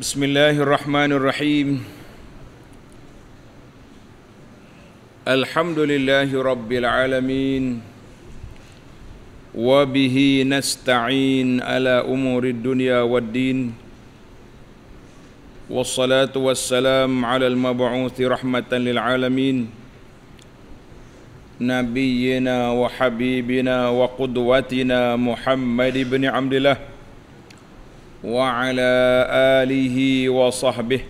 بسم الله الرحمن الرحيم الحمد لله رب العالمين وبه نستعين على امور الدنيا والدين والصلاه والسلام على المبعوث رحمه للعالمين نبينا وحبيبنا وقدوتنا محمد بن عبد الله وعلى آله وصحبه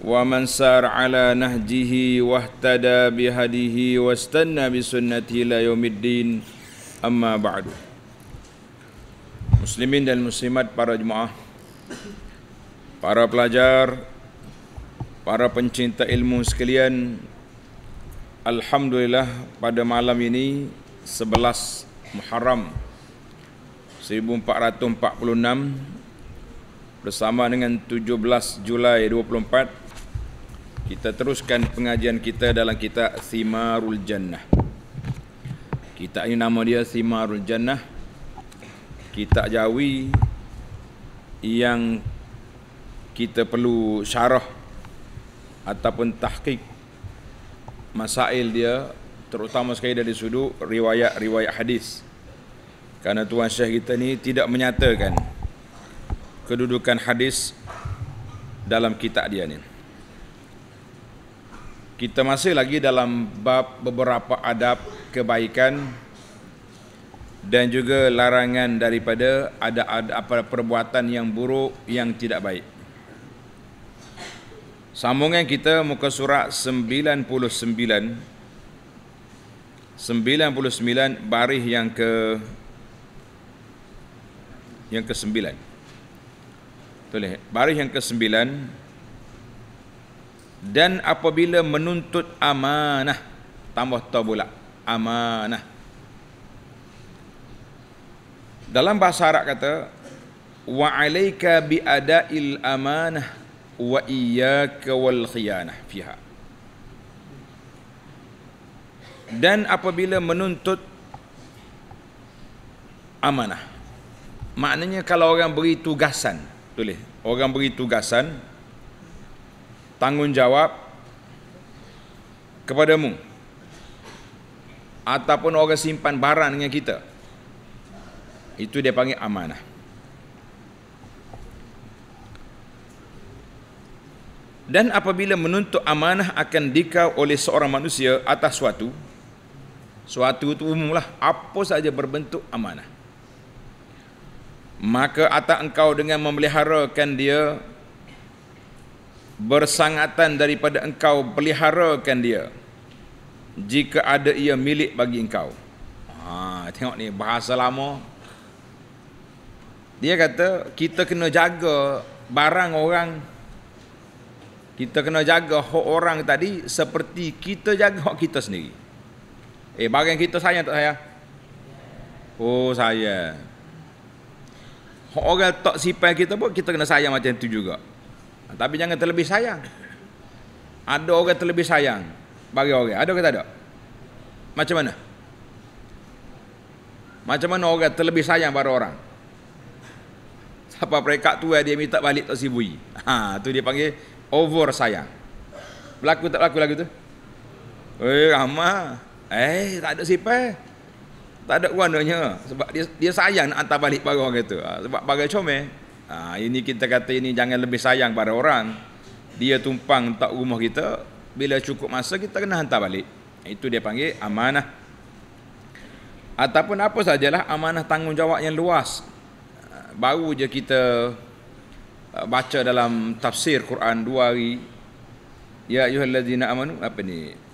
ومن سار على نهجه واهتدى بهديه واستنى بسنته إلى يوم الدين أما بعد Muslimin dan muslimat para jemaah Para pelajar Para pencinta ilmu sekalian Alhamdulillah pada malam ini 11 Muharram 1446 bersama dengan 17 Julai 24 kita teruskan pengajian kita dalam kitab Thimarul Jannah. Kitab ini nama dia Thimarul Jannah. Kitab Jawi yang kita perlu syarah ataupun tahqiq masail dia terutama sekali dari sudut riwayat-riwayat hadis. Karena tuan syekh kita ni tidak menyatakan kedudukan hadis dalam kitab dia ni. Kita masih lagi dalam bab beberapa adab kebaikan dan juga larangan daripada ada apa perbuatan yang buruk yang tidak baik. Sambungan kita muka surat 99 99 baris yang ke yang ke-9. Tulis, baris yang ke-9 dan apabila menuntut amanah tambah ta pula amanah. Dalam bahasa Arab kata wa alayka bi ada'il amanah wa iyyaka wal khiyanah fiha. Dan apabila menuntut amanah. Maknanya kalau orang beri tugasan, tulis, orang beri tugasan tanggungjawab kepadamu ataupun orang simpan barang dengan kita. Itu dia panggil amanah. Dan apabila menuntut amanah akan dikau oleh seorang manusia atas suatu suatu itu umumlah apa saja berbentuk amanah maka atas engkau dengan memeliharakan dia bersangatan daripada engkau peliharakan dia jika ada ia milik bagi engkau ha, tengok ni bahasa lama dia kata kita kena jaga barang orang kita kena jaga hak orang tadi seperti kita jaga hak kita sendiri Eh barang kita sayang tak saya? Oh saya. Orang tak sipai kita pun kita kena sayang macam tu juga. Tapi jangan terlebih sayang. Ada orang terlebih sayang bagi orang. Ada ke tak ada? Macam mana? Macam mana orang terlebih sayang pada orang? Siapa perekat tu dia minta balik tak sibui. Ha, tu dia panggil over sayang. Berlaku tak berlaku lagu tu? Eh, ramah. Eh, tak ada sifat. Tak ada gunanya sebab dia dia sayang nak hantar balik barang kata. Ha, sebab barang comel. Ha, ini kita kata ini jangan lebih sayang pada orang. Dia tumpang tak rumah kita, bila cukup masa kita kena hantar balik. Itu dia panggil amanah. Ataupun apa sajalah amanah tanggungjawab yang luas. Ha, baru je kita baca dalam tafsir Quran dua hari. Ya ayyuhallazina amanu apa ni?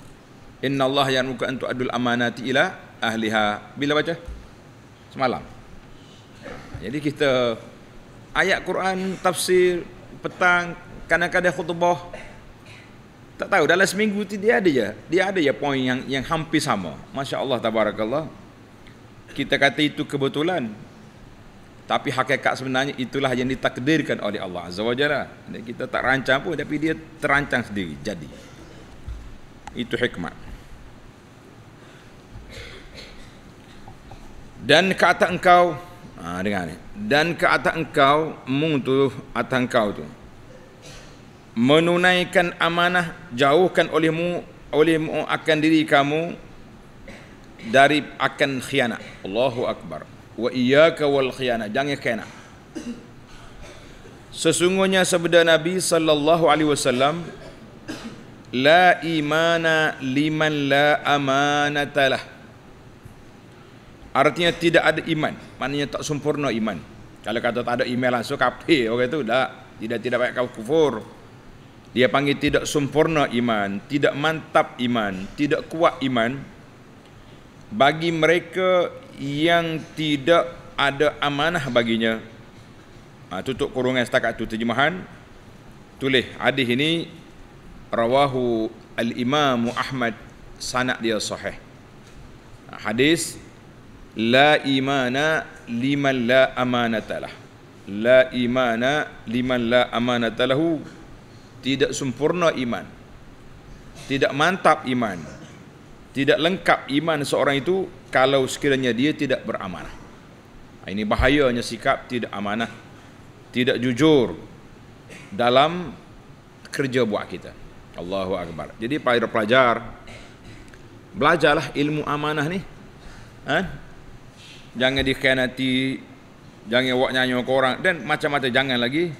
Inna Allah yang muka untuk adul amanati ila ahliha. Bila baca? Semalam. Jadi kita ayat Quran, tafsir, petang, kadang-kadang khutbah. Tak tahu dalam seminggu tu dia ada je. Dia ada je poin yang yang hampir sama. Masya Allah tabarakallah. Kita kata itu kebetulan. Tapi hakikat sebenarnya itulah yang ditakdirkan oleh Allah Azza wa Jalla. Kita tak rancang pun tapi dia terancang sendiri jadi. Itu hikmah. Dan ke atas engkau ha, dengar ni. Dan ke atas engkau mung tu atas engkau tu. Menunaikan amanah jauhkan olehmu olehmu akan diri kamu dari akan khianat. Allahu akbar. Wa iyyaka wal khianat. Jangan khianat. Sesungguhnya sabda Nabi sallallahu alaihi wasallam la imana liman la amanatalah artinya tidak ada iman. Maknanya tak sempurna iman. Kalau kata tak ada iman langsung kafir. Orang itu tak tidak tidak baik kau kufur. Dia panggil tidak sempurna iman tidak mantap iman tidak kuat iman bagi mereka yang tidak ada amanah baginya. Ha, tutup kurungan setakat itu terjemahan. Tulis hadis ini rawahu al-imam Ahmad sanad dia sahih. Hadis la imana liman la amanatalah la imana liman la amanatalahu tidak sempurna iman tidak mantap iman tidak lengkap iman seorang itu kalau sekiranya dia tidak beramanah ini bahayanya sikap tidak amanah tidak jujur dalam kerja buat kita Allahu Akbar. Jadi para pelajar belajarlah ilmu amanah ni. Ha? Jangan dikhianati, jangan buat nyanyi ke orang dan macam-macam jangan lagi.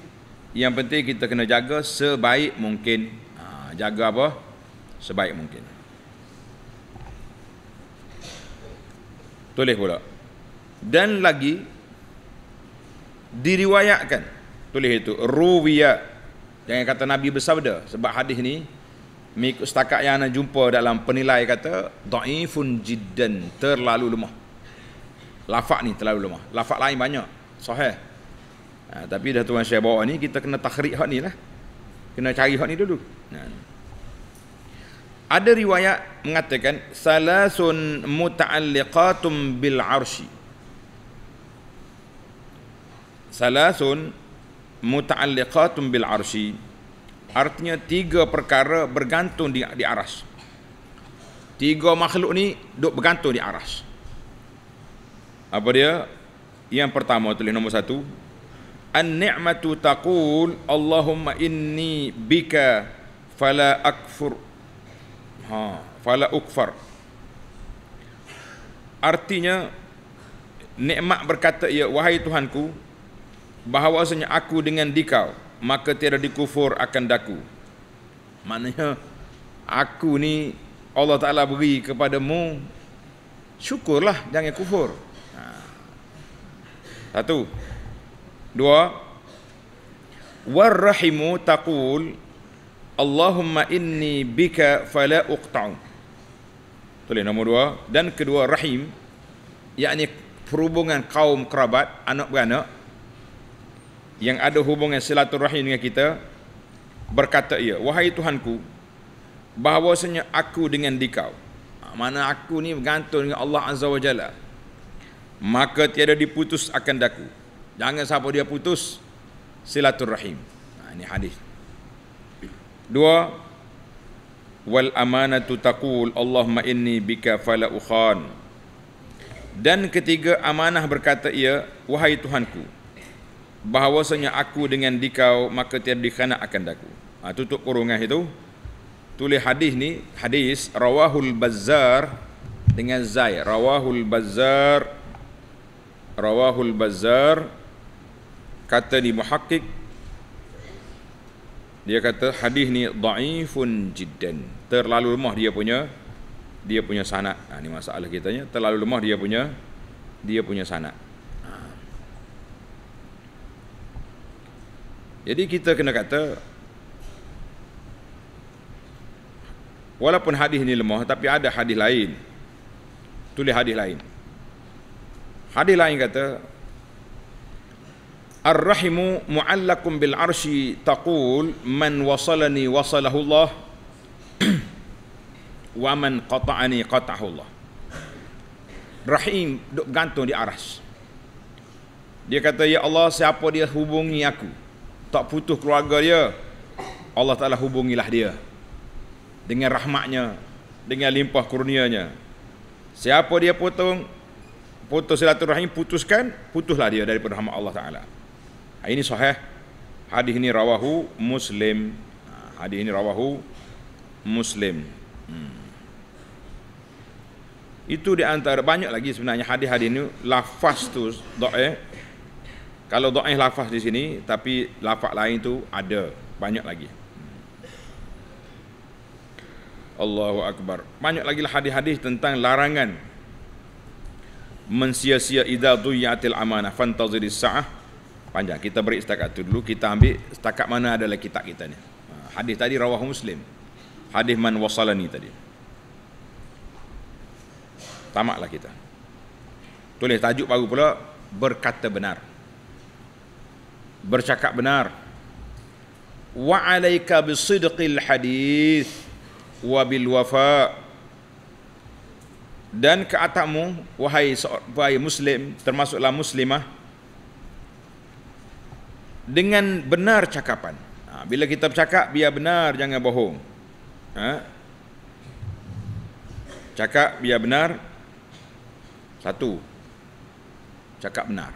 Yang penting kita kena jaga sebaik mungkin. Ha, jaga apa? Sebaik mungkin. Tulis pula. Dan lagi diriwayatkan tulis itu ruwiya Jangan kata Nabi bersabda sebab hadis ni mengikut setakat yang anda jumpa dalam penilai kata dhaifun jiddan terlalu lemah. Lafak ni terlalu lemah. Lafak lain banyak. Sahih. Ha, tapi dah tuan saya bawa ni kita kena takhrij hak ni lah. Kena cari hak ni dulu. Nah. Ada riwayat mengatakan salasun muta'alliqatum bil arshi. Salasun muta'alliqatun bil arsy artinya tiga perkara bergantung di di aras tiga makhluk ni duk bergantung di aras apa dia? Yang pertama tulis nombor satu. An ni'matu taqul allahumma inni bika fala akfur. Ha fala ukfar. Artinya nikmat berkata ya wahai tuhanku bahawasanya aku dengan dikau maka tiada dikufur akan daku. Maknanya aku ni Allah Ta'ala beri kepadamu syukurlah jangan kufur. Satu. Dua. Warrahimu taqul Allahumma inni bika fala uqta'u. Tulis nombor dua. Dan kedua rahim yakni perhubungan kaum kerabat anak beranak yang ada hubungan silaturahim dengan kita berkata ia wahai tuhanku bahawasanya aku dengan dikau. Ha, mana aku ni bergantung dengan Allah azza wajalla maka tiada diputus akan daku jangan siapa dia putus silaturahim ha, ini hadis dua wal amanatu taqul Allahumma inni bika fala ukhan dan ketiga amanah berkata ia wahai tuhanku bahawasanya aku dengan dikau maka tiada dikhana akan daku. Ha, tutup kurungan itu. Tulis hadis ni, hadis rawahul bazzar dengan zai. Rawahul bazzar rawahul bazzar kata di muhakkik dia kata hadis ni dhaifun jiddan. Terlalu lemah dia punya dia punya sanad. Ha, ni masalah kitanya, terlalu lemah dia punya dia punya sanad. Jadi kita kena kata walaupun hadis ini lemah tapi ada hadis lain. Tulis hadis lain. Hadis lain kata Ar-rahimu mu'allakum bil arshi taqul man wasalani wasalahu Allah wa man qata'ani qata'ahu Allah. Rahim duk gantung di aras. Dia kata ya Allah siapa dia hubungi aku tak putus keluarga dia Allah Ta'ala hubungilah dia dengan rahmatnya dengan limpah kurnianya siapa dia potong putus silaturahim putuskan putuslah dia daripada rahmat Allah Ta'ala ini sahih hadis ini rawahu muslim Hadis ini rawahu Muslim. Hmm. Itu di antara banyak lagi sebenarnya hadis-hadis ini lafaz tu dhaif. Kalau dhaif lafaz di sini tapi lafaz lain tu ada banyak lagi. Allahu akbar. Banyak lagi hadis-hadis tentang larangan mensia-sia idza duyatil amanah fantazir sa'ah. Panjang kita beri setakat tu dulu kita ambil setakat mana adalah kitab kita ni. Ha, hadis tadi rawahu Muslim. Hadis man wasalani tadi. Tamaklah kita. Tulis tajuk baru pula berkata benar. Bercakap benar. Wa alayka bisidqil hadis wa bil wafa' dan ke atakmu wahai wahai muslim termasuklah muslimah dengan benar cakapan ha, bila kita bercakap biar benar jangan bohong ha? cakap biar benar satu cakap benar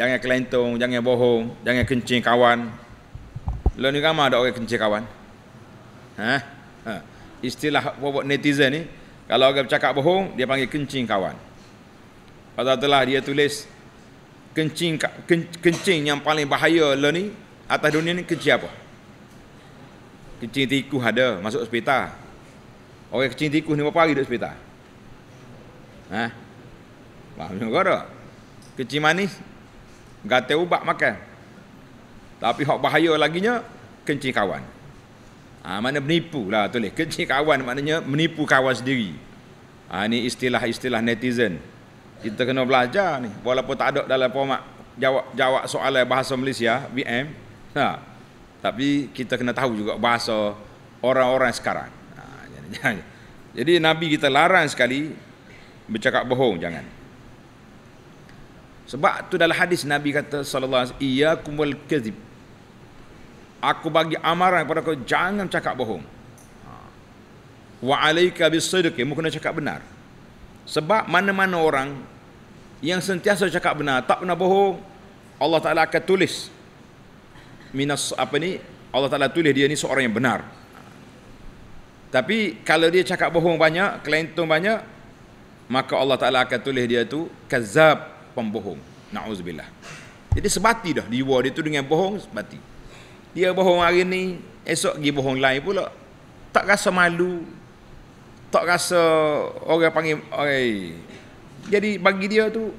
jangan kelentong jangan bohong jangan kencing kawan lo ni ramai ada orang kencing kawan ha? ha. istilah buat netizen ni kalau orang bercakap bohong, dia panggil kencing kawan. Pasal itulah dia tulis kencing kencing yang paling bahaya lah ni atas dunia ni kencing apa? Kencing tikus ada masuk hospital. Orang kencing tikus ni berapa hari duduk hospital? Ha? Faham juga tak? Kencing manis Gata ubat makan Tapi hak bahaya lagi nya Kencing kawan Ha, mana menipu lah tulis. Kencing kawan maknanya menipu kawan sendiri. Ha, ini istilah-istilah netizen. Kita kena belajar ni. Walaupun tak ada dalam format jawab jawab soalan bahasa Malaysia, BM. Ha, tapi kita kena tahu juga bahasa orang-orang sekarang. Ha, jadi, jadi Nabi kita larang sekali bercakap bohong. Jangan. Sebab tu dalam hadis Nabi kata sallallahu alaihi wasallam iyyakumul kadzib aku bagi amaran kepada kau jangan cakap bohong. Ha. wa alaika bisidqi mu kena cakap benar. Sebab mana-mana orang yang sentiasa cakap benar tak pernah bohong Allah Taala akan tulis. Minas apa ni? Allah Taala tulis dia ni seorang yang benar. Tapi kalau dia cakap bohong banyak kelentong banyak maka Allah Taala akan tulis dia tu kazab pembohong. Naudzubillah jadi sebati dah. Jiwa dia tu dengan bohong sebati dia bohong hari ni esok pergi bohong lain pula. Tak rasa malu. Tak rasa orang panggil oi. Jadi bagi dia tu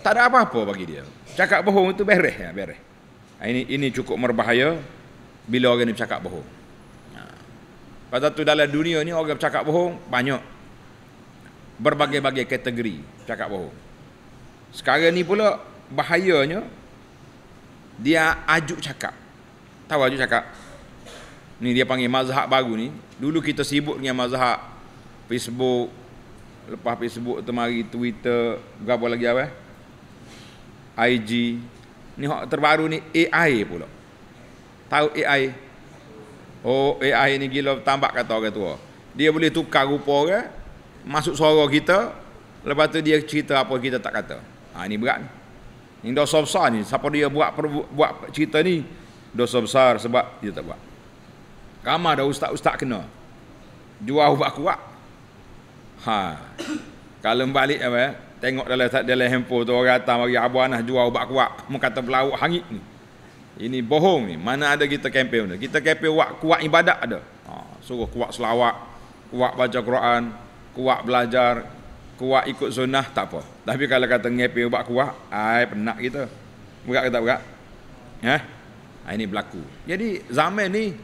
tak ada apa-apa bagi dia. Cakap bohong itu beres ya beres. Ha, ini ini cukup berbahaya bila orang ni bercakap bohong. Ha. Pasal tu dalam dunia ni orang bercakap bohong banyak. Berbagai-bagai kategori cakap bohong. Sekarang ni pula bahayanya dia ajuk cakap Tahu aja cakap. Ni dia panggil mazhab baru ni. Dulu kita sibuk dengan mazhab Facebook. Lepas Facebook tu mari Twitter, berapa lagi apa? IG. Ni hak terbaru ni AI pula. Tahu AI? Oh, AI ni gila tambah kata orang tua. Dia boleh tukar rupa orang, masuk suara kita, lepas tu dia cerita apa kita tak kata. Ha ni berat ni. Ini dosa besar ni. Siapa dia buat buat cerita ni, dosa besar sebab dia tak buat. Ramai dah ustaz-ustaz kena. Jual ubat kuat. Ha. Kalau balik apa ya, tengok dalam dalam handphone tu orang datang bagi abu anah jual ubat kuat, mu kata berlauk hangit ni. Ini bohong ni. Mana ada kita kempen ni? Kita kempen kuat kuat ibadat ada. Ha, suruh kuat selawat, kuat baca Quran, kuat belajar, kuat ikut sunnah tak apa. Tapi kalau kata ngepe ubat kuat, ai penat kita. Berat ke tak berat? Ya? Ha, ini berlaku. Jadi zaman ni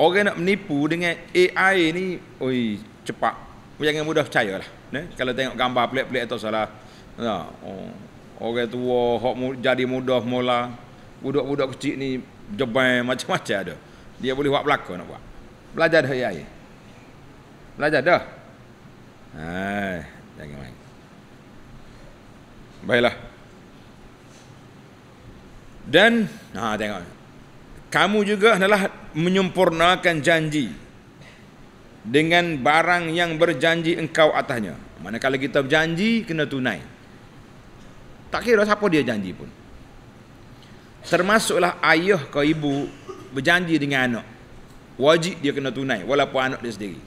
orang nak menipu dengan AI ni, oi cepat. Jangan mudah percaya lah. Ne? Kalau tengok gambar pelik-pelik atau salah. Ya, oh, orang tua hok jadi mudah mula. Budak-budak kecil ni jebai macam-macam ada. Dia boleh buat belaka nak buat. Belajar dah AI. Belajar dah. Hai, jangan main. Baiklah. Dan, ha tengok kamu juga adalah menyempurnakan janji dengan barang yang berjanji engkau atasnya. Manakala kita berjanji kena tunai. Tak kira siapa dia janji pun. Termasuklah ayah ke ibu berjanji dengan anak. Wajib dia kena tunai walaupun anak dia sendiri.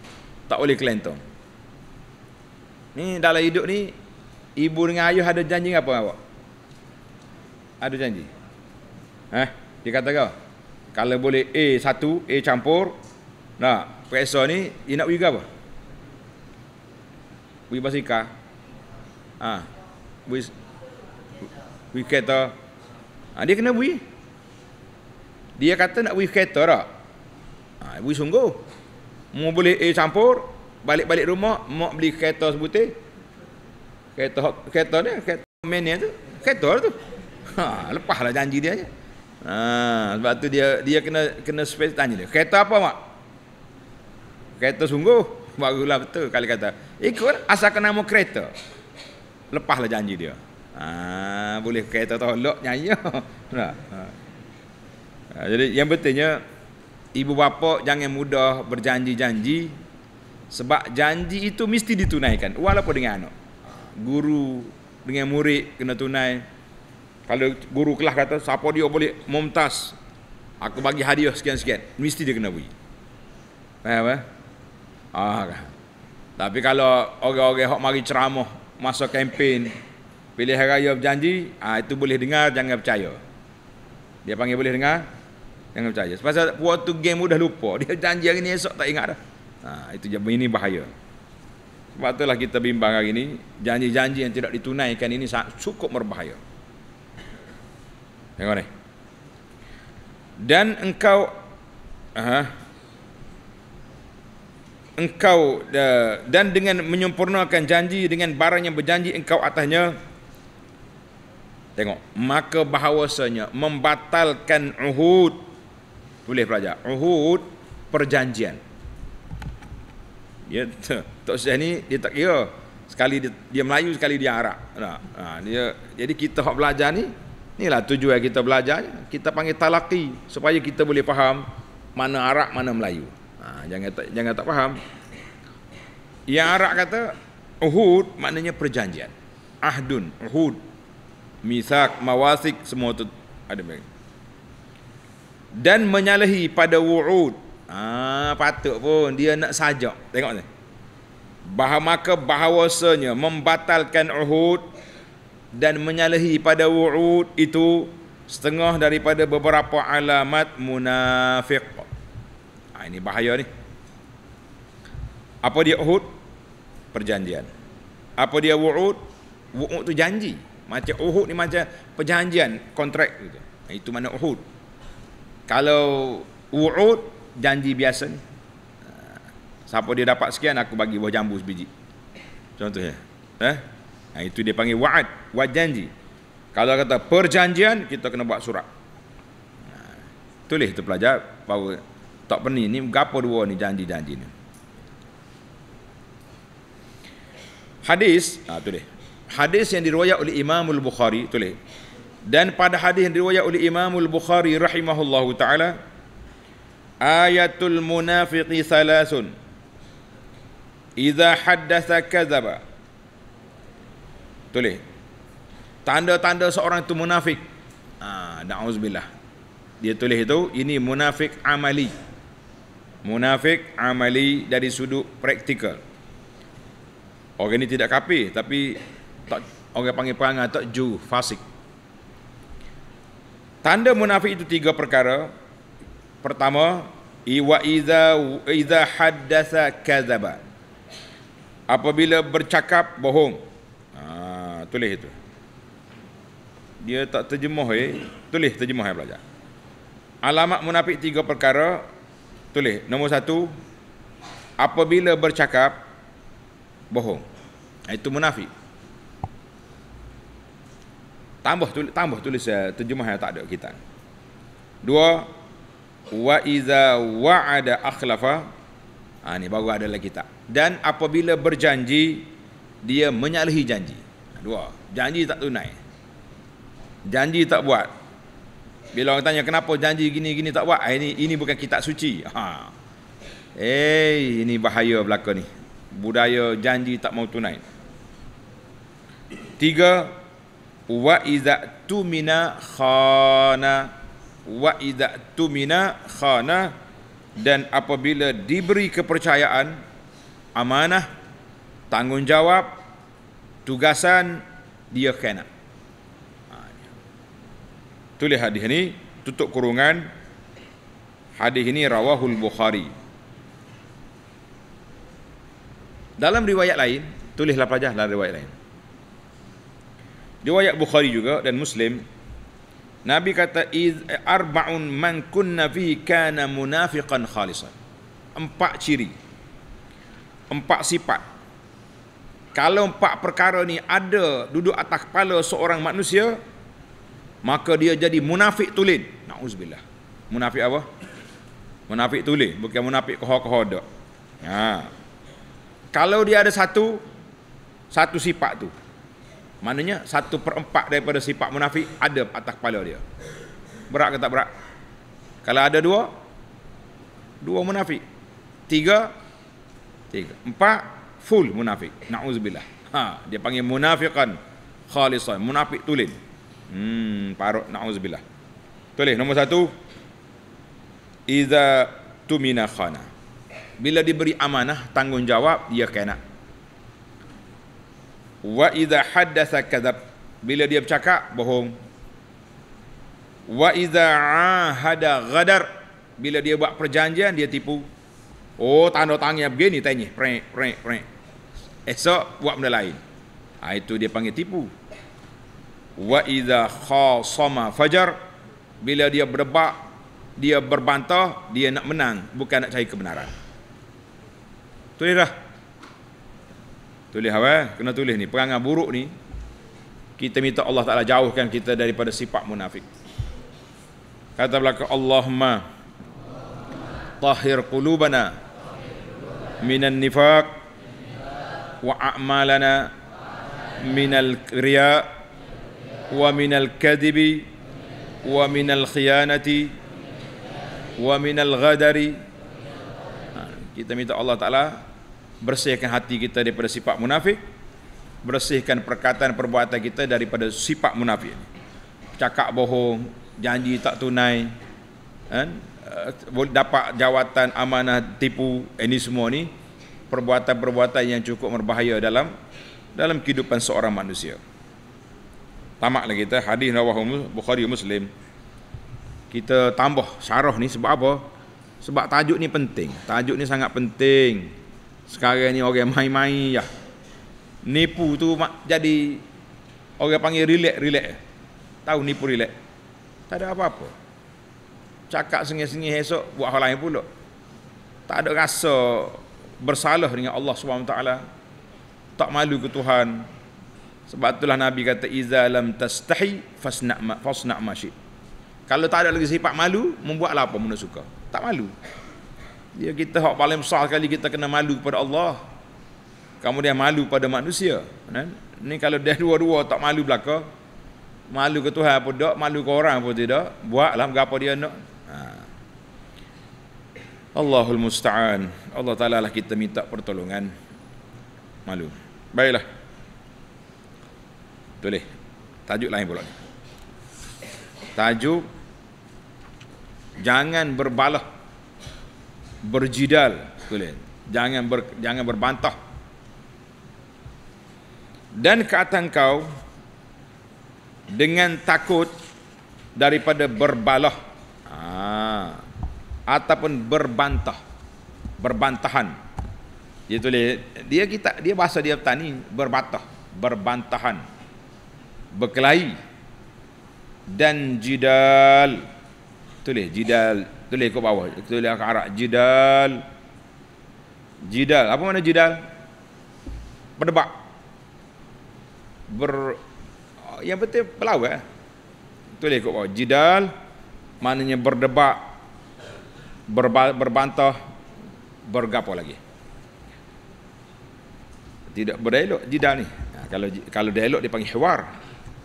Tak boleh kelentong. Ni dalam hidup ni ibu dengan ayah ada janji apa awak? Ada janji. Eh, dia kata kau. Kalau boleh A satu, A campur. Nah, periksa ni dia nak pergi apa? Pergi basikal. Ha. Pergi pergi kereta. Ha, dia kena pergi. Dia kata nak pergi kereta tak? Ha, pergi sungguh. Mau boleh A campur, balik-balik rumah, mau beli kereta sebutir. Kereta kereta ni, kereta mania tu. Kereta tu. Ha, lepaslah janji dia je. Ha, sebab tu dia dia kena kena space tanya dia. Kereta apa mak? Kereta sungguh. Barulah betul kali kata. Ikut asalkan nama kereta. Lepaslah janji dia. Ha, boleh kereta tolak nyanyi. Ha. ha. Jadi yang betulnya ibu bapa jangan mudah berjanji-janji sebab janji itu mesti ditunaikan walaupun dengan anak. Guru dengan murid kena tunai. Kalau guru kelas kata siapa dia boleh mumtaz aku bagi hadiah sekian-sekian mesti dia kena beri. Faham eh? Ah, kan. Tapi kalau orang-orang hok mari ceramah masa kempen pilihan raya berjanji, ah itu boleh dengar jangan percaya. Dia panggil boleh dengar jangan percaya. Sebab waktu game dah lupa, dia janji hari ni esok tak ingat dah. Ah itu ini bahaya. Sebab itulah kita bimbang hari ini janji-janji yang tidak ditunaikan ini cukup berbahaya. Tengok ni. Dan engkau aha, engkau dan dengan menyempurnakan janji dengan barang yang berjanji engkau atasnya tengok maka bahawasanya membatalkan uhud. Boleh pelajar uhud perjanjian. Dia tak usah ni dia tak kira sekali dia, dia Melayu sekali dia Arab. Nah, ha, dia jadi kita hak belajar ni inilah tujuan kita belajar kita panggil talaqi supaya kita boleh faham mana Arab mana Melayu Ha, jangan tak jangan tak faham. Yang Arab kata Uhud maknanya perjanjian. Ahdun, Uhud, misak, mawasik semua tu ada baik. Dan menyalahi pada wu'ud. Ah, patut pun dia nak sajak. Tengok ni. Bahawa maka bahawasanya membatalkan Uhud dan menyalahi pada wu'ud itu setengah daripada beberapa alamat munafiq. Ha, ini bahaya ni. Apa dia Uhud? Perjanjian. Apa dia Wu'ud? Wu'ud tu janji. Macam Uhud ni macam perjanjian, kontrak gitu. Ha, itu mana Uhud. Kalau Wu'ud, janji biasa ni. Ha, siapa dia dapat sekian, aku bagi buah jambu sebiji. Contohnya. Eh? Ha, itu dia panggil wa'ad. Wa'ad janji. Kalau kata perjanjian, kita kena buat surat. Ha, tulis tu pelajar. Bahawa tak pening ni gapo dua ni janji-janji ni. Hadis, ha, tulis. Hadis yang diriwayat oleh Imam Al-Bukhari, tulis. Dan pada hadis yang diriwayat oleh Imam Al-Bukhari rahimahullahu taala ayatul munafiqi salasun. Idza haddatha kadzaba. Tulis. Tanda-tanda seorang itu munafik. Ah, na'udzubillah. Dia tulis itu ini munafik amali munafik amali dari sudut praktikal orang ini tidak kafir tapi tak orang panggil perangai tak ju fasik tanda munafik itu tiga perkara pertama iwa iza iza haddatha kadzaba apabila bercakap bohong ha, tulis itu dia tak terjemah eh tulis terjemah ya belajar alamat munafik tiga perkara Tulis nombor satu apabila bercakap bohong. Itu munafik. Tambah tulis tambah tulis uh, terjemah yang tak ada kita. Dua wa iza wa'ada akhlafa. Ha, ni baru ada lagi kita. Dan apabila berjanji dia menyalahi janji. Dua, janji tak tunai. Janji tak buat. Bila orang tanya kenapa janji gini-gini tak buat, ah, ini ini bukan kitab suci. Ha. Eh, ini bahaya belaka ni. Budaya janji tak mau tunai. Tiga, wa iza tumina khana wa iza tumina khana dan apabila diberi kepercayaan amanah tanggungjawab tugasan dia kena ha, tulis hadis ini tutup kurungan hadis ini rawahul bukhari dalam riwayat lain tulislah pelajar dalam riwayat lain riwayat bukhari juga dan muslim Nabi kata iz arba'un man kunna fi kana munafiqan khalisan. Empat ciri. Empat sifat. Kalau empat perkara ni ada duduk atas kepala seorang manusia, maka dia jadi munafik tulen. Nauzubillah. Munafik apa? Munafik tulen, bukan munafik koho-koho dak. Ha. Kalau dia ada satu satu sifat tu, Maknanya satu per empat daripada sifat munafik ada atas kepala dia. Berat ke tak berat? Kalau ada dua, dua munafik. Tiga, tiga. Empat, full munafik. Na'udzubillah. Ha, dia panggil munafikan khalisan. Munafik tulen. Hmm, parut. Na'udzubillah. Tulis, nombor satu. Iza tumina khana. Bila diberi amanah, tanggungjawab, dia kena wa idza haddatha kadzab bila dia bercakap bohong wa idza ahada ghadar bila dia buat perjanjian dia tipu oh tanda tangan begini tanya prek prek prek esok buat benda lain ha, itu dia panggil tipu wa idza khasama fajar bila dia berdebat dia berbantah dia nak menang bukan nak cari kebenaran tulislah Tulis apa? Kena tulis ni. Perangai buruk ni. Kita minta Allah Ta'ala jauhkan kita daripada sifat munafik. Kata belakang Allahumma tahhir qulubana minan nifaq minal kadibi wa minal khiyanati wa minal ghadari. Ha, kita minta Allah Ta'ala bersihkan hati kita daripada sifat munafik bersihkan perkataan perbuatan kita daripada sifat munafik. Cakap bohong janji tak tunai kan? Boleh dapat jawatan amanah tipu ini semua ni perbuatan-perbuatan yang cukup berbahaya dalam dalam kehidupan seorang manusia tamaklah kita hadis rawahu Bukhari Muslim kita tambah syarah ni sebab apa sebab tajuk ni penting tajuk ni sangat penting sekarang ni orang main-main ya. Nipu tu jadi orang panggil relax relax. Tahu nipu relax. Tak ada apa-apa. Cakap sengih-sengih esok buat hal lain pula. Tak ada rasa bersalah dengan Allah SWT. Tak malu ke Tuhan. Sebab itulah Nabi kata iza lam tastahi fasna ma fasna ma Kalau tak ada lagi sifat malu, membuatlah apa mana suka. Tak malu. Dia kita hak paling besar sekali kita kena malu kepada Allah. Kamu dia malu pada manusia. Kan? Ni kalau dia dua-dua tak malu belaka, malu ke Tuhan pun tak, malu ke orang pun tidak, buatlah apa dia nak. Allahul musta'an. Allah Taala lah kita minta pertolongan. Malu. Baiklah. Tulis. Tajuk lain pula. Tajuk jangan berbalah berjidal boleh jangan ber, jangan berbantah dan kata kau dengan takut daripada berbalah ha, ataupun berbantah. Berbantahan. Dia tulis dia kita dia bahasa dia tani berbantah berbantahan berkelahi dan jidal. Tulis jidal. Tulis ke bawah. Tulis ke arah. Jidal. Jidal. Apa mana jidal? Berdebat ber yang betul pelawak eh? tulis ke bawah. Jidal maknanya berdebat berbantah bergapo lagi. Tidak berdialog jidal ni. Nah, kalau kalau dialog dia panggil hiwar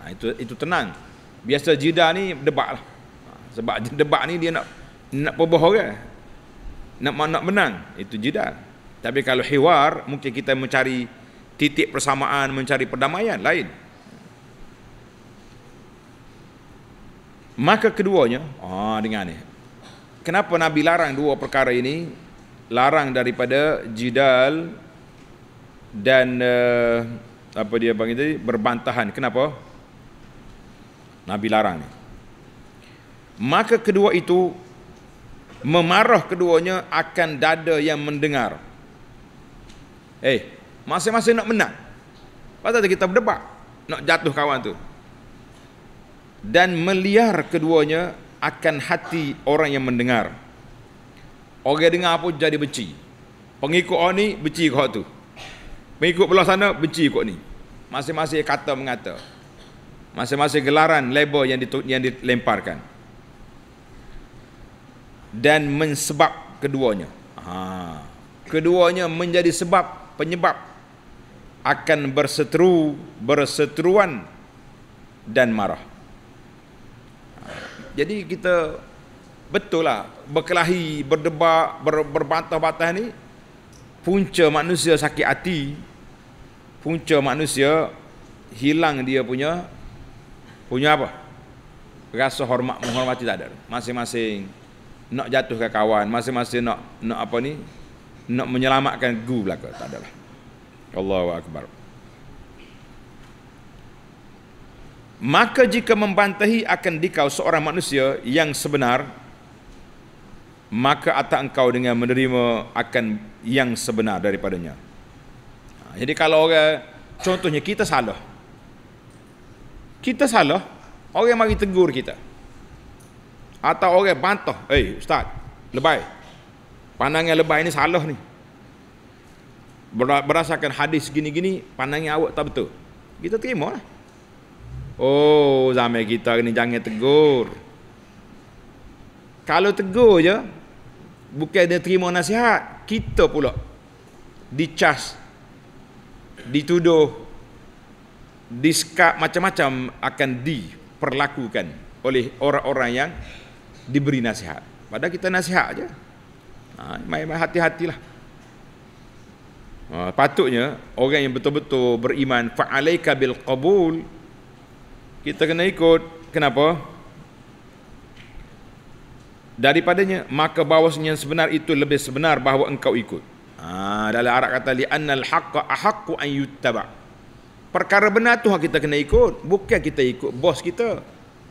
nah, itu itu tenang. Biasa jidal ni debat lah. Sebab debat ni dia nak nak perbohong orang nak nak menang. Itu jidal. Tapi kalau hiwar mungkin kita mencari titik persamaan mencari perdamaian lain. Maka keduanya ah dengan ni kenapa Nabi larang dua perkara ini? Larang daripada jidal dan uh, apa dia panggil tadi berbantahan. Kenapa? Nabi larang ni. Maka kedua itu memarah keduanya akan dada yang mendengar. Eh, masing-masing nak menang. Pasal kita berdebat nak jatuh kawan tu. Dan meliar keduanya akan hati orang yang mendengar. Orang yang dengar pun jadi benci. Pengikut orang ni benci kau tu. Pengikut belah sana benci kau ni. Masing-masing kata mengata. Masing-masing gelaran label yang yang dilemparkan. Dan mensebab keduanya. Ha. Keduanya menjadi sebab penyebab akan berseteru, berseteruan dan marah. Jadi kita betul lah berkelahi, berdebat, ber, berbantah-bantah ni punca manusia sakit hati, punca manusia hilang dia punya punya apa? Rasa hormat menghormati tak ada. Masing-masing nak jatuh ke kawan, masing-masing nak nak apa ni? Nak menyelamatkan gu belaka, tak adalah. Allahu akbar. Maka jika membantahi akan dikau seorang manusia yang sebenar, maka atak engkau dengan menerima akan yang sebenar daripadanya. Ha, jadi kalau orang, contohnya kita salah. Kita salah, orang mari tegur kita. Atau orang bantah, eh hey, ustaz, lebay. Pandangan lebay ini salah ni. Berdasarkan hadis gini-gini, pandangnya awak tak betul. Kita terima lah. Oh, zaman kita ni jangan tegur. Kalau tegur je, bukan dia terima nasihat, kita pula dicas, dituduh, diskap macam-macam akan diperlakukan oleh orang-orang yang diberi nasihat. Padahal kita nasihat aja. Ha, main-main hati-hatilah. Ha, patutnya orang yang betul-betul beriman fa'alaika bil qabul kita kena ikut kenapa? Daripadanya maka bahawasanya yang sebenar itu lebih sebenar bahawa engkau ikut. Ha, dalam Arab kata li annal haqqa ahaqqu an yuttaba. Perkara benar tu kita kena ikut bukan kita ikut bos kita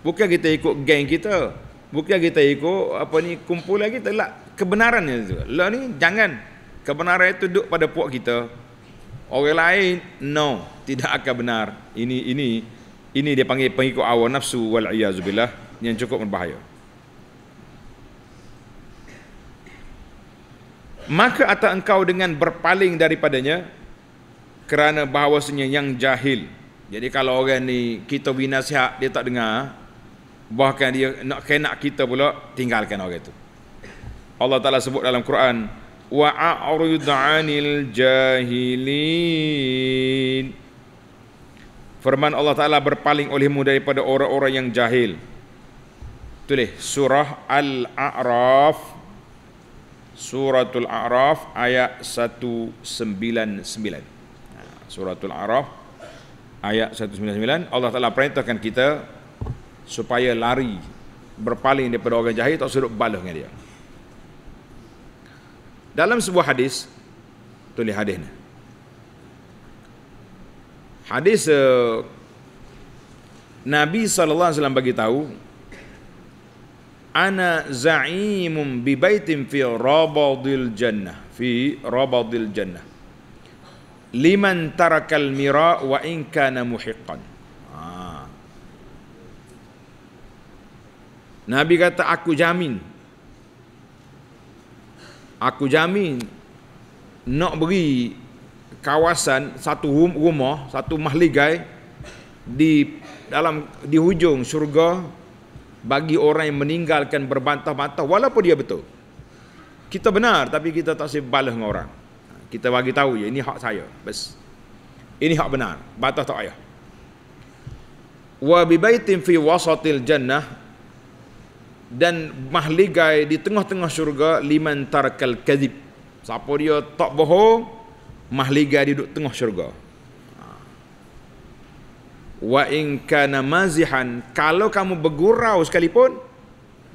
bukan kita ikut geng kita bukan kita ikut apa ni kumpulan kita lah. Kebenaran itu lah ni jangan. Kebenaran itu duduk pada puak kita. Orang lain no tidak akan benar. Ini ini ini dia panggil pengikut awal nafsu wal iyazubillah yang cukup berbahaya. Maka atau engkau dengan berpaling daripadanya kerana bahawasanya yang jahil. Jadi kalau orang ni kita beri nasihat dia tak dengar bahkan dia nak kenak kita pula tinggalkan orang itu. Allah Taala sebut dalam Quran wa a'rid 'anil jahilin Firman Allah Ta'ala berpaling olehmu daripada orang-orang yang jahil. Tulis surah Al-A'raf. Suratul A'raf ayat 199. Suratul A'raf ayat 199. Allah Ta'ala perintahkan kita supaya lari berpaling daripada orang jahil tak suruh balas dengan dia. Dalam sebuah hadis, tulis hadis ni. Hadis uh, Nabi sallallahu alaihi wasallam bagi tahu ana za'imum bi baitin fi rabadil jannah fi rabadil jannah. Liman tarakal mira wa in kana muhiqqan. Ha. Nabi kata aku jamin. Aku jamin. Nak beri kawasan satu rumah, satu mahligai di dalam di hujung syurga bagi orang yang meninggalkan berbantah-bantah walaupun dia betul. Kita benar tapi kita tak boleh balas dengan orang. Kita bagi tahu je ini hak saya. Bes. Ini hak benar. Batas tak payah. Wa bi baitin fi wasatil jannah dan mahligai di tengah-tengah syurga liman tarkal kadhib. Siapa dia tak bohong, mahliga di duduk tengah syurga wa in kana mazihan kalau kamu bergurau sekalipun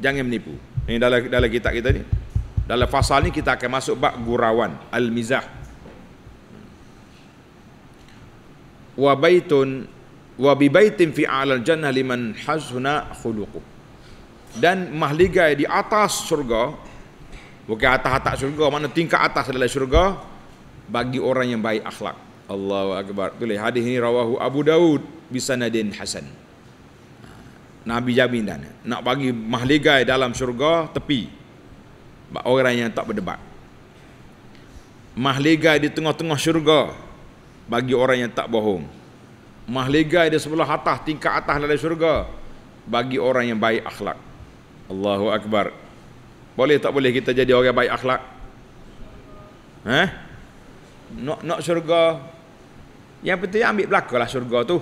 jangan menipu Ini dalam dalam kitab kita ni. Dalam fasal ni kita akan masuk bab gurauan, al-mizah. Wa baitun wa bi baitin fi a'lal jannah liman hasuna khuluquh. Dan mahligai di atas syurga bukan atas-atas syurga mana tingkat atas dalam syurga bagi orang yang baik akhlak. Allahu akbar. Tulis hadis ini rawahu Abu Daud bisanadin hasan. Nabi jamin dan nak bagi mahligai dalam syurga tepi. Orang yang tak berdebat. Mahligai di tengah-tengah syurga bagi orang yang tak bohong. Mahligai di sebelah atas tingkat atas dalam syurga bagi orang yang baik akhlak. Allahu Akbar. Boleh tak boleh kita jadi orang baik akhlak? Eh nak nak syurga. Yang penting ambil belakanglah syurga tu.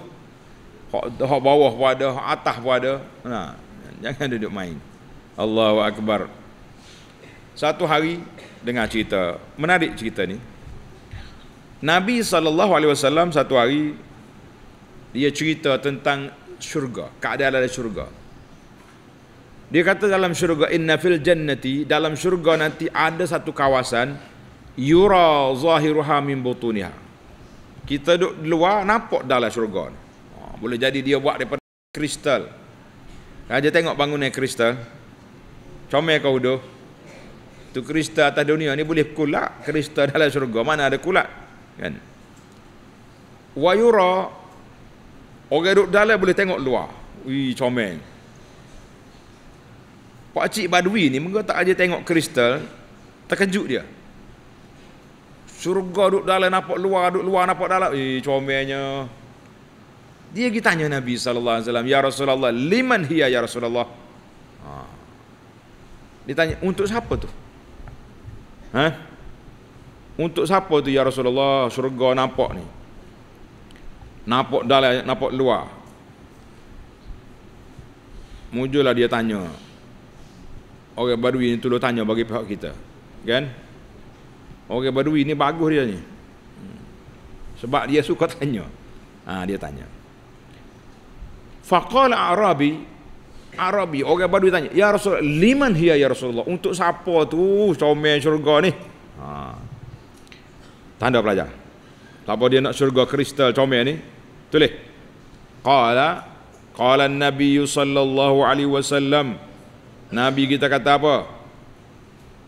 Hak hak bawah pun ada hak atas pun ada. Nah jangan duduk main. Allahu akbar. Satu hari dengar cerita menarik cerita ni. Nabi saw satu hari dia cerita tentang syurga keadaan dalam syurga. Dia kata dalam syurga inna fil jannati dalam syurga nanti ada satu kawasan yura zahiruha min butuniha kita duduk di luar nampak dalam syurga ni boleh jadi dia buat daripada kristal. Raja tengok bangunan kristal. Comel kau udah. Tu kristal atas dunia ni boleh kulak kristal dalam syurga. Mana ada kulak? Kan? Wayura orang duduk dalam boleh tengok luar. Wih, comel. Pak cik Badui ni mengapa tak aja tengok kristal, terkejut dia. Syurga duduk dalam nampak luar, duduk luar nampak dalam. Eh, comelnya. Dia pergi tanya Nabi sallallahu alaihi wasallam, "Ya Rasulullah, liman hiya ya Rasulullah?" Ha. Dia tanya, "Untuk siapa tu?" Ha? Untuk siapa tu ya Rasulullah? Syurga nampak ni. Nampak dalam, nampak luar. Mujulah dia tanya. Orang Badui ni tolong tanya bagi pihak kita. Kan? Orang Badui ni bagus dia ni. Sebab dia suka tanya. Ha, dia tanya. Faqala Arabi Arabi orang Badui tanya Ya Rasulullah liman hiya ya Rasulullah untuk siapa tu comel syurga ni ha. tanda pelajar siapa dia nak syurga kristal comel ni tulis qala qala Nabi sallallahu alaihi wasallam Nabi kita kata apa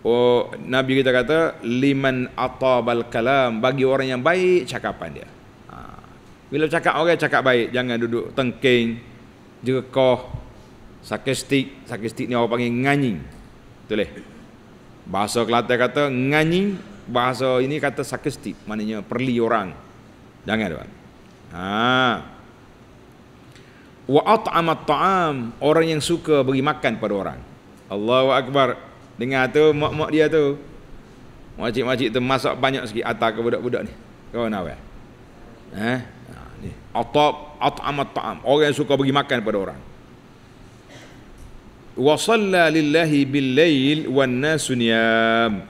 Oh, Nabi kita kata liman atabal kalam. Bagi orang yang baik cakapan dia. Ha. Bila cakap orang cakap baik, jangan duduk tengking, jekoh sakistik sakistik ni orang panggil nganying. Betul eh? Bahasa Kelantan kata nganying. Bahasa ini kata sakistik maknanya perli orang. Jangan tuan. Ha. Wa at'amat ta'am. Orang yang suka bagi makan pada orang. Allahu akbar dengar tu mak-mak dia tu. Makcik-makcik tu masak banyak sikit atas ke budak-budak ni. Kau nak eh? Ha ni. Atab at'amat ta'am. Orang yang suka bagi makan pada orang. Wa salla lillahi bil lail wan nasu niyam.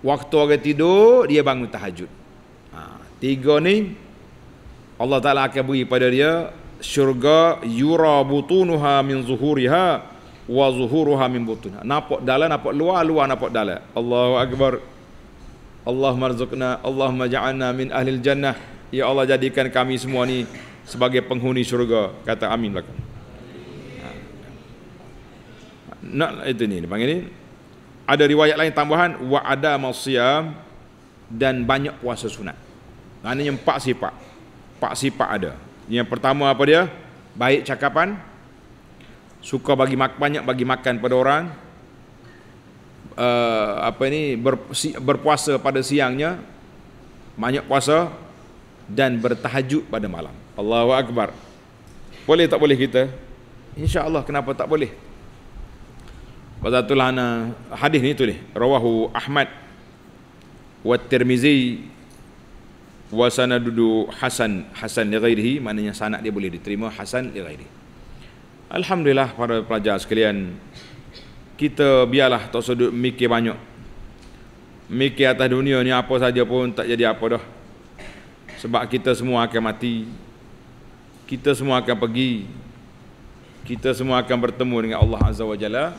Waktu orang tidur dia bangun tahajud. Ha, tiga ni Allah Taala akan beri pada dia syurga yura butunuha min zuhuriha wa zuhuruha min butunha nampak dalam nampak luar luar nampak dalam Allahu akbar Allahumma rzuqna Allahumma ja'alna min ahli jannah Ya Allah jadikan kami semua ni sebagai penghuni syurga. Kata amin belakang. Nak itu ni panggil ni. Ada riwayat lain tambahan wa ada masyam dan banyak puasa sunat. Maknanya empat sifat. Empat sifat ada. Yang pertama apa dia? Baik cakapan. Suka bagi mak banyak bagi makan pada orang. Uh, apa ini ber, berpuasa pada siangnya. Banyak puasa dan bertahajud pada malam. Allahu akbar. Boleh tak boleh kita? Insya-Allah kenapa tak boleh? Pada itulah hadis ni tulis rawahu Ahmad wa Tirmizi wa sanadudu hasan hasan li ghairihi maknanya sanad dia boleh diterima hasan li ghairihi. Alhamdulillah para pelajar sekalian kita biarlah tak sudut mikir banyak. Mikir atas dunia ni apa saja pun tak jadi apa dah. Sebab kita semua akan mati. Kita semua akan pergi. Kita semua akan bertemu dengan Allah Azza wa Jalla.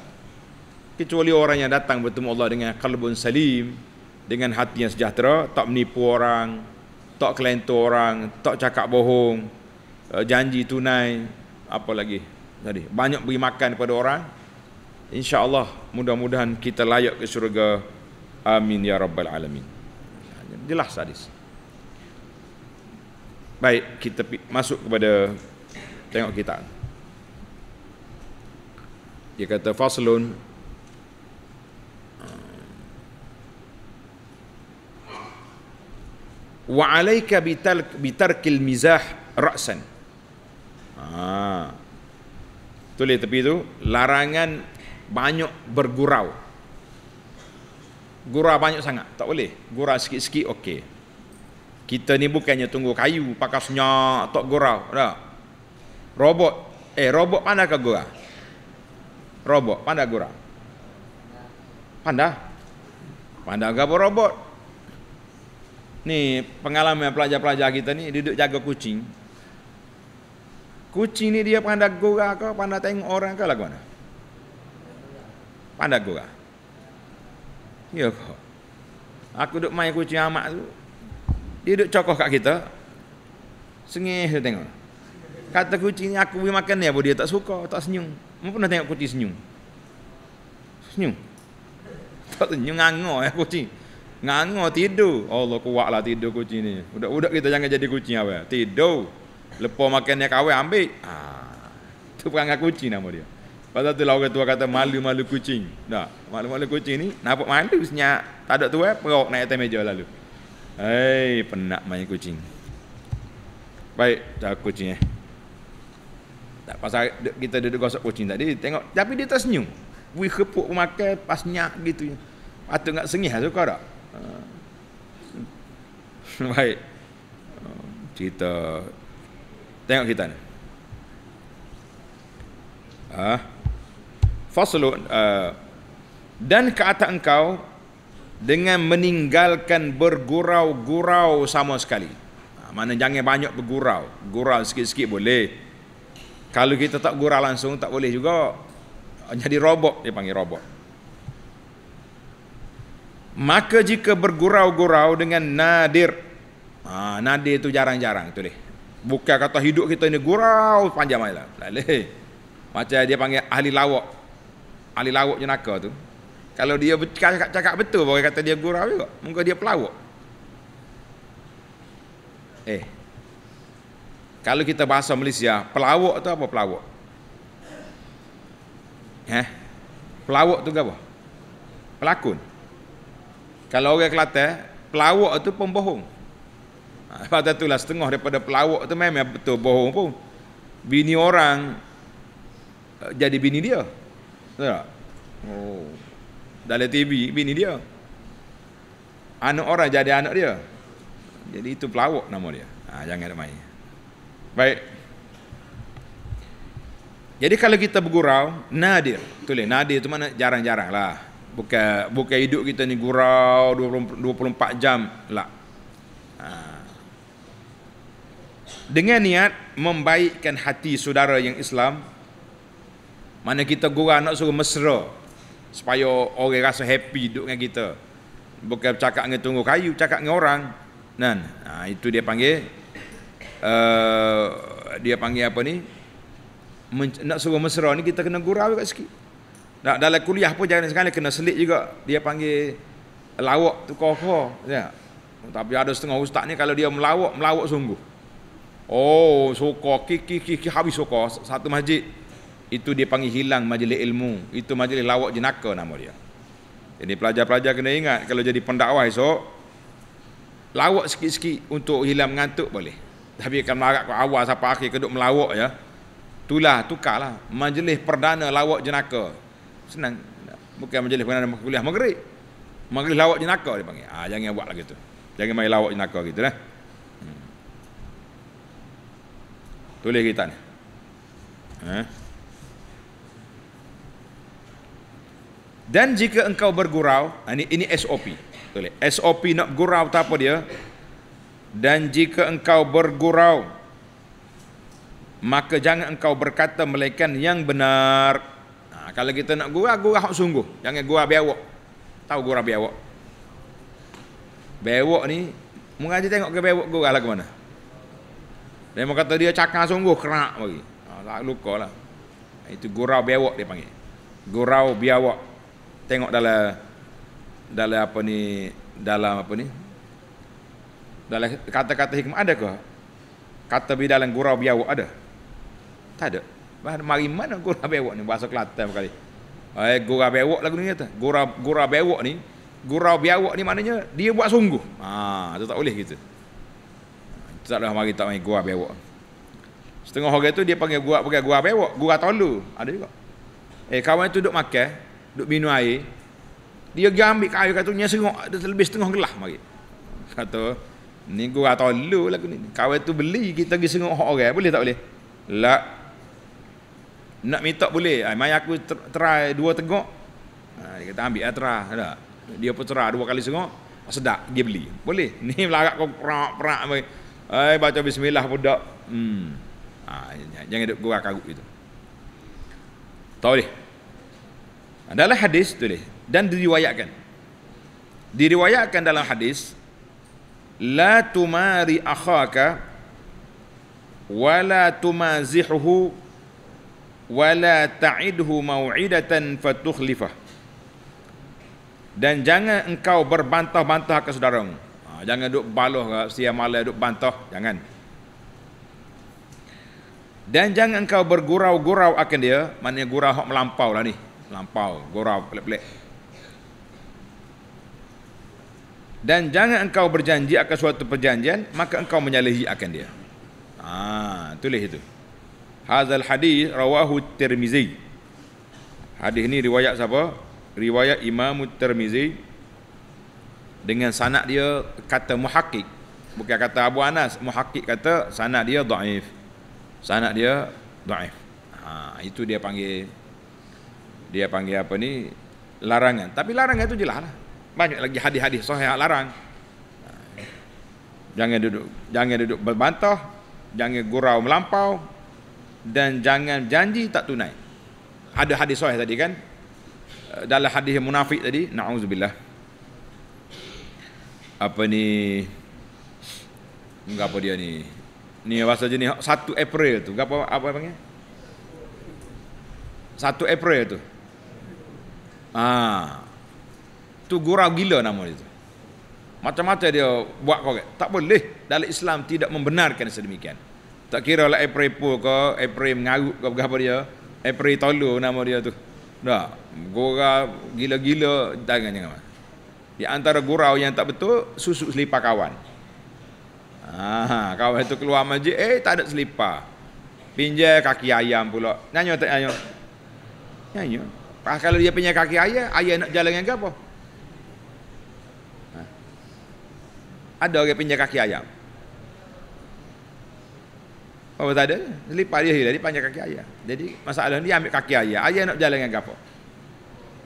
Kecuali orang yang datang bertemu Allah dengan kalbun salim dengan hati yang sejahtera tak menipu orang tak kelentor orang tak cakap bohong uh, janji tunai apa lagi tadi. Banyak beri makan kepada orang. Insyaallah mudah-mudahan kita layak ke syurga. Amin ya rabbal alamin. Jelas hadis. Baik kita masuk kepada tengok kita. Dia kata faslun. Wa alayka bitarkil mizah ra'san. Ha tulis tepi tu larangan banyak bergurau. Gurau banyak sangat tak boleh. Gurau sikit-sikit okey. Kita ni bukannya tunggu kayu pakai senyap tak gurau dah robot eh robot pandai ke gurau? Robot pandai gurau? Pandai. Pandai ke robot? Ni pengalaman pelajar-pelajar kita ni duduk jaga kucing Kucing ni dia pandai gurau ke, pandai tengok orang ke lagu mana? Pandai gurau. Ya kok. Aku duduk main kucing amak tu. Dia duduk cokoh kat kita. Sengih tu tengok. Kata kucing ni aku beri makan dia, dia tak suka, tak senyum. Mana pernah tengok kucing senyum? Senyum. Tak senyum, ngangor ya kucing. Ngangor tidur. Allah kuatlah tidur kucing ni. Budak-budak kita jangan jadi kucing apa. Tidur. Lepas makan dia kawin ambil. Ha. Tu perangai kucing nama dia. Pasal tu lah orang tua kata malu-malu kucing. Tak. Malu-malu kucing ni nampak malu senyap. Tak ada tu eh. Perok naik atas meja lalu. Hei, penat main kucing. Baik, dah kucing eh. Tak pasal kita duduk gosok kucing tadi tengok tapi dia tersenyum. Wi kepuk makan pas nyak gitu. Patut enggak sengih lah suka tak? Ha. Baik. Cerita Tengok kita ni. Ah. Faslu uh, dan ke atas engkau dengan meninggalkan bergurau-gurau sama sekali. Ha, mana jangan banyak bergurau. Gurau sikit-sikit boleh. Kalau kita tak gurau langsung tak boleh juga. Jadi robot dia panggil robot. Maka jika bergurau-gurau dengan nadir. Ha, nadir itu jarang-jarang tu deh. Bukan kata hidup kita ini gurau panjang malam. Laleh. Macam dia panggil ahli lawak. Ahli lawak jenaka tu. Kalau dia cakap, cakap betul boleh kata dia gurau juga. Mungkin dia pelawak. Eh. Kalau kita bahasa Malaysia, pelawak tu apa pelawak? Eh? Pelawak tu apa? Pelakon. Kalau orang Kelantan, pelawak tu pembohong. Pada itulah setengah daripada pelawak tu memang betul bohong pun. Bini orang eh, jadi bini dia. Tak? Oh. Dalam TV bini dia. Anak orang jadi anak dia. Jadi itu pelawak nama dia. Ha, jangan ada main. Baik. Jadi kalau kita bergurau, nadir. Tulis, nadir itu mana jarang-jarang lah. Bukan, bukan hidup kita ni gurau 20, 24 jam. Lah dengan niat membaikkan hati saudara yang Islam mana kita gurau nak suruh mesra supaya orang rasa happy duduk dengan kita. Bukan cakap dengan tunggu kayu cakap dengan orang. Nan ha, itu dia panggil uh, dia panggil apa ni? Men- nak suruh mesra ni kita kena gurau juga sikit. Nak dalam kuliah pun jangan sekali kena selit juga. Dia panggil lawak tu kokoh ya. Tapi ada setengah ustaz ni kalau dia melawak melawak sungguh Oh, suka kiki kiki habis suka satu masjid. Itu dia panggil hilang majlis ilmu. Itu majlis lawak jenaka nama dia. Jadi pelajar-pelajar kena ingat kalau jadi pendakwah esok lawak sikit-sikit untuk hilang mengantuk boleh. Tapi akan marah ke awal sampai akhir keduk melawak ya. Itulah tukarlah majlis perdana lawak jenaka. Senang. Bukan majlis perdana kuliah maghrib. Majlis lawak jenaka dia panggil. Ah jangan buat lagi tu. Jangan main lawak jenaka gitu lah. Tulis kita ni. Ha? Dan jika engkau bergurau, ha, ini ini SOP. Tulis. SOP nak gurau tak apa dia? Dan jika engkau bergurau, maka jangan engkau berkata melainkan yang benar. Ha, Ha, kalau kita nak gurau, gurau sungguh. Jangan gurau biawak. Tahu gurau biawak? Biawak ni, mengaji tengok ke biawak gurau lah ke mana? Dia mau kata dia cakar sungguh, kerak bagi. Ha, luka lah. Itu gurau biawak dia panggil. Gurau biawak. Tengok dalam dalam apa ni dalam apa ni dalam kata-kata hikmah ada ke kata bi dalam gurau biawak ada tak ada Bahan mari mana gurau bewok ni bahasa Kelantan kali. Eh gurau bewok lagu ni kata. Gurau gurau bewok ni gurau biawak ni maknanya dia buat sungguh. Ha tu tak boleh gitu. Tak ada mari tak main gurau bewok. Setengah orang tu dia panggil gurau pakai gurau bewok, gurau tolu. Ada juga. Eh kawan tu duk makan, duk minum air. Dia pergi ambil kayu kata nya lebih setengah gelas mari. Kata ni gurau tolu lagu ni. Kawan tu beli kita pergi serok orang, boleh tak boleh? Lah nak minta boleh. Ha, mai aku try dua tegok. Ha, dia kata ambil lah try. Dia pun try dua kali sengok. Sedap dia beli. Boleh. Ni melarat kau perak-perak mai. Ai baca bismillah budak. Hmm. Ha, jangan duk gua karut itu. Tahu dia. Adalah hadis tu dia. Dan diriwayatkan. Diriwayatkan dalam hadis la tumari akhaka wala tumazihuhu wala ta'idhu mau'idatan fatukhlifah dan jangan engkau berbantah-bantah ke saudaramu jangan duk baloh ke siang malam duk bantah. Jangan. Dan jangan engkau bergurau-gurau akan dia. Maknanya gurau hak melampau lah ni. Melampau gurau pelik-pelik. Dan jangan engkau berjanji akan suatu perjanjian maka engkau menyalahi akan dia. Ha, tulis itu. Hazal hadis rawahu Tirmizi. Hadis ini riwayat siapa? Riwayat Imam Tirmizi dengan sanad dia kata muhakkik. Bukan kata Abu Anas, muhakkik kata sanad dia dhaif. Sanad dia dhaif. Ha, itu dia panggil dia panggil apa ni? larangan. Tapi larangan itu jelaslah. Banyak lagi hadis-hadis sahih larang. Jangan duduk jangan duduk berbantah, jangan gurau melampau, dan jangan janji tak tunai. Ada hadis sahih tadi kan? Eh, dalam hadis munafik tadi, naudzubillah. Apa ni? Enggak apa dia ni? Ni bahasa jenis 1 April tu. Apa apa panggil? 1 April tu. Ah. Tu gurau gila nama dia tu. Macam-macam dia buat kau Tak boleh dalam Islam tidak membenarkan sedemikian. Tak kira lah April Fool ke, April mengarut ke apa dia. April Tolu nama dia tu. Tak. Gurau gila-gila jangan jangan. Di antara gurau yang tak betul, susuk selipar kawan. Ha, kawan tu keluar masjid, eh tak ada selipar. Pinjai kaki ayam pula. Nyanyo tak nyanyo? Nyanyo. Pas kalau dia pinjai kaki ayam, ayam nak jalan dengan apa? Ha. Ada orang pinjai kaki ayam. Oh tak ada. Lipat dia hilang. Dia panjang kaki ayah. Jadi masalah dia ambil kaki ayah. Ayah nak jalan dengan apa?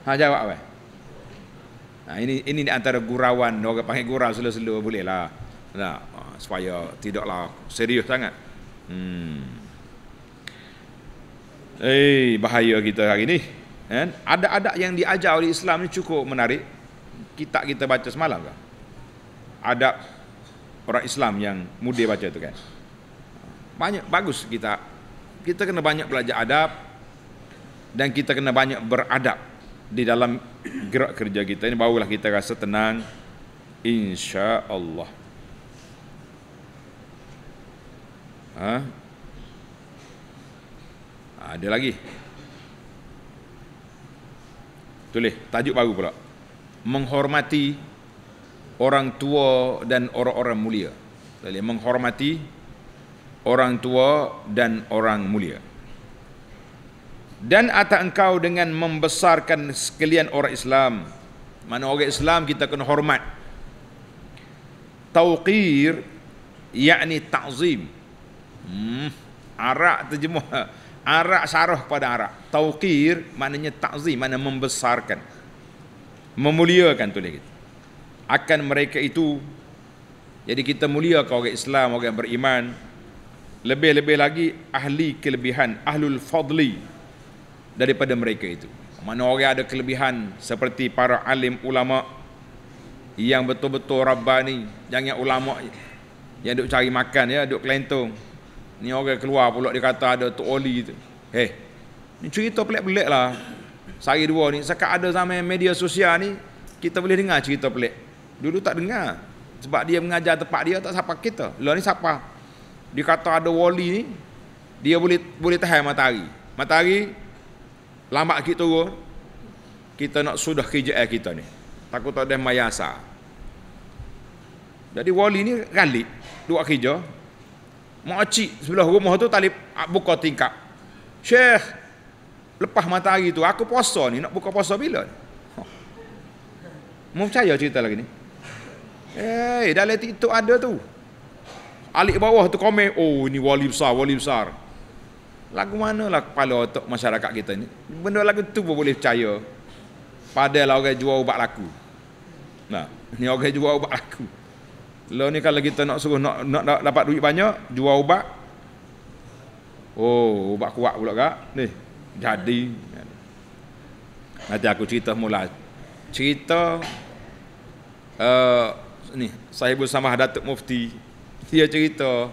Ha jawab apa? Nah, ini ini di antara gurauan. Orang panggil gurau selu-selu boleh lah. Nah, ha, supaya tidaklah serius sangat. Hmm. Eh, bahaya kita hari ini. Kan? Ada-ada yang diajar oleh Islam ni cukup menarik. Kita kita baca semalam kan? Ada orang Islam yang mudah baca tu kan banyak bagus kita kita kena banyak belajar adab dan kita kena banyak beradab di dalam gerak kerja kita ini barulah kita rasa tenang. Insya Allah ha? ada lagi? Tulis. Tajuk baru pula. Menghormati orang tua dan orang-orang mulia. Menghormati orang tua dan orang mulia. Dan atas engkau dengan membesarkan sekalian orang Islam. Mana orang Islam kita kena hormat. Tauqir yakni ta'zim. Hmm, arak terjemah. Arak sarah pada arak. Tauqir maknanya ta'zim, maknanya membesarkan. Memuliakan tulis kita. Akan mereka itu jadi kita mulia kau orang Islam, orang beriman, lebih-lebih lagi ahli kelebihan ahlul fadli daripada mereka itu. Mana orang ada kelebihan seperti para alim ulama yang betul-betul rabbani, jangan ulama yang duk cari makan ya, duk kelentong. Ni orang keluar pula dia kata ada Tok Oli tu. Hei, ni cerita pelik-pelik lah. Sehari dua ni, sekat ada zaman media sosial ni, kita boleh dengar cerita pelik. Dulu tak dengar. Sebab dia mengajar tempat dia tak siapa kita. Lah ni siapa? Dia kata ada wali ni, dia boleh boleh tahan matahari. Matahari lambat kita turun. Kita nak sudah kerja kita ni. Takut tak ada mayasa. Jadi wali ni galik dua kerja. Mak cik sebelah rumah tu tali buka tingkap. Syekh, lepas matahari tu aku puasa ni nak buka puasa bila? Mau percaya cerita lagi ni? Eh, dalam TikTok ada tu. Alik bawah tu komen, oh ini wali besar, wali besar. Lagu mana lah kepala otak masyarakat kita ni? Benda lagu tu pun boleh percaya. Padahal orang jual ubat laku. Nah, ni orang jual ubat laku. Lo ni kalau kita nak suruh nak, nak, nak dapat duit banyak, jual ubat. Oh, ubat kuat pula kak. Ni, jadi. Nanti aku cerita mula. Cerita uh, ni sahibul samah Datuk Mufti dia cerita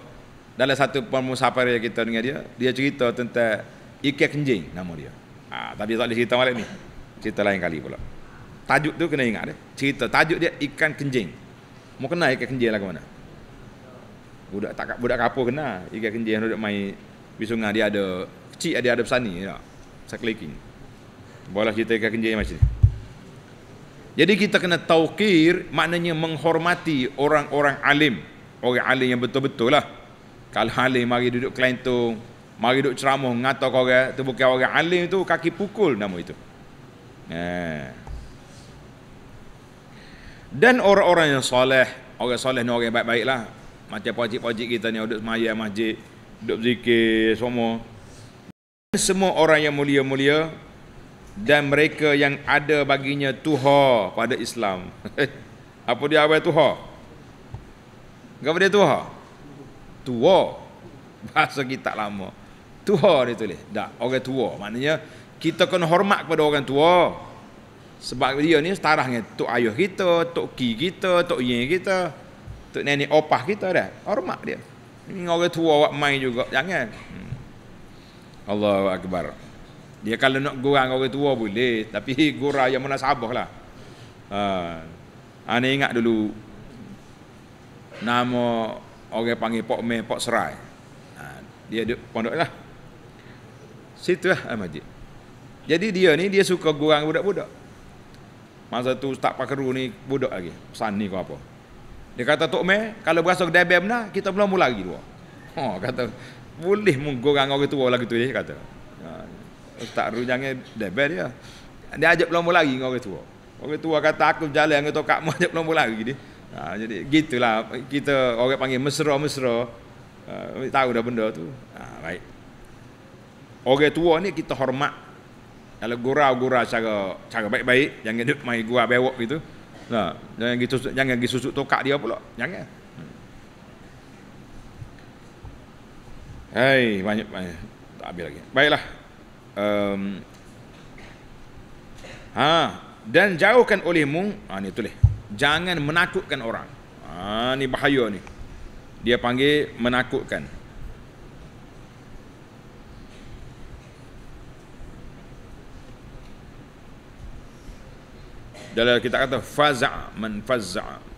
dalam satu pemusafir kita dengan dia dia cerita tentang ikan kenjing nama dia ha, tapi tak boleh cerita malam ni cerita lain kali pula tajuk tu kena ingat dia cerita tajuk dia ikan kenjing mau kenal ikan kenjing lah ke mana budak tak budak kapur kena ikan kenjing duduk main di sungai dia ada kecil dia ada pesani ya. Sekeliking. Boleh cerita ikan kenjing macam ni. Jadi kita kena taukir maknanya menghormati orang-orang alim. Orang alim yang betul-betul lah. Kalau alim mari duduk kelentung, mari duduk ceramah ngata kau orang, tu bukan orang alim tu kaki pukul nama itu. Eh. Dan orang-orang yang soleh, orang soleh ni orang yang baik-baik lah. Macam pojik-pojik kita ni, duduk semaya masjid, duduk zikir, semua. Semua orang yang mulia-mulia, dan mereka yang ada baginya tuha pada Islam. Apa dia apa tuha? Apa dia tuha? Tua. Bahasa kita lama. Tuha dia tulis. Tak, orang tua. Maknanya kita kena hormat kepada orang tua. Sebab dia ni setara dengan tok ayah kita, tok ki kita, tok yin kita, tok nenek opah kita dah. Hormat dia. Ini orang tua buat main juga. Jangan. Hmm. Allahu akbar. Dia kalau nak gurang orang tua boleh, tapi gurau yang munasabah lah. Ha. Ana ingat dulu nama orang panggil Pok Meh Pok Serai. Ha. dia duduk pondok lah. Situ lah Al-Majid. Jadi dia ni dia suka gurang budak-budak. Masa tu Ustaz Pakru ni budak lagi. Pesan ni ke apa. Dia kata Tok Meh, kalau berasa kedai bem nah, kita belum mula lagi dua. Ha, kata boleh menggorang orang tua lagi tu dia kata. Ha, Ustaz Ru jangan deber dia. Dia ajak pelombo lagi dengan orang tua. Orang tua kata aku berjalan dengan tok kamu ajak pelombo lagi dia. Ha, jadi gitulah kita orang panggil mesra-mesra. Uh, tahu dah benda tu. Ha, baik. Orang tua ni kita hormat. Kalau gurau-gurau cara cara baik-baik, jangan duk mai gua bewok gitu. Nah, jangan gitu jangan gitu susuk tokak dia pula. Jangan. Hai, banyak banyak. Tak habis lagi. Baiklah um, ha dan jauhkan olehmu ha ni tulis jangan menakutkan orang. Ha ni bahaya ni. Dia panggil menakutkan. Dalam kita kata faza' man faza'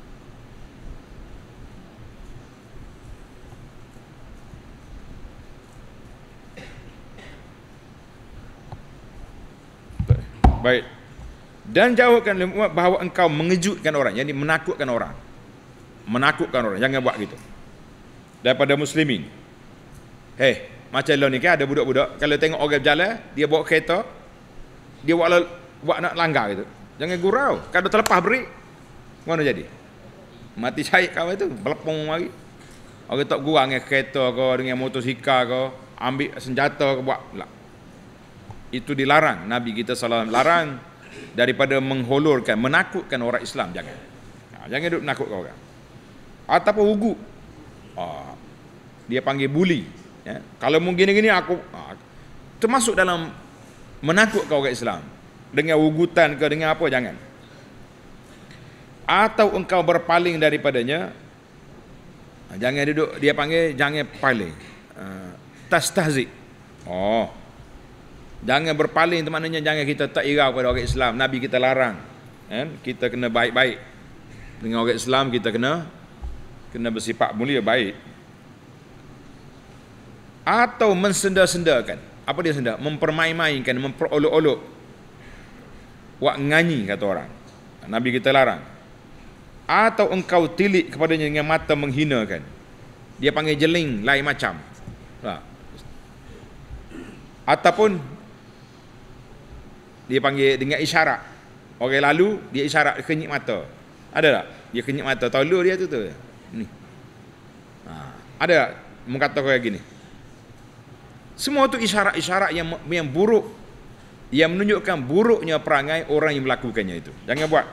Baik. Dan jauhkan bahawa engkau mengejutkan orang, yakni menakutkan orang. Menakutkan orang, jangan buat gitu. Daripada muslimin. Hei, macam lo ni kan ada budak-budak, kalau tengok orang berjalan, dia bawa kereta, dia buat, buat nak langgar gitu. Jangan gurau. Kalau terlepas beri, mana jadi? Mati cair kau itu, belepong lagi. Orang tak gurau dengan kereta ke, dengan motosikal ke, ambil senjata ke, buat lah itu dilarang Nabi kita SAW larang daripada mengholorkan menakutkan orang Islam jangan. Ha, jangan duduk menakutkan orang. Ataupun ugu. Ha, dia panggil bully ya. kalau mungkin gini aku ha, termasuk dalam menakutkan orang Islam. Dengan wugutan ke dengan apa jangan. Atau engkau berpaling daripadanya jangan duduk dia panggil jangan paling. Uh, tastahzi oh jangan berpaling itu maknanya jangan kita tak irau pada orang Islam. Nabi kita larang kan kita kena baik-baik. Dengan orang Islam kita kena kena bersifat mulia baik. Atau mensenda-sendakan. Apa dia senda? Mempermain-mainkan memperolok-olok. Wak nganyi kata orang. Nabi kita larang. Atau engkau tilik kepadanya dengan mata menghinakan. Dia panggil jeling lain macam. Ha. ataupun dia panggil dengan isyarat. Orang lalu dia isyarat kenyit mata. Ada tak? Dia kenyit mata. Tolong dia tu tu. Ni. Ha. ada tak? Mengatakan gini. Semua tu isyarat-isyarat yang yang buruk. Yang menunjukkan buruknya perangai orang yang melakukannya itu. Jangan buat.